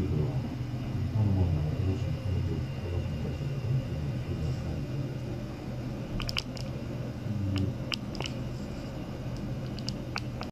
gitu loh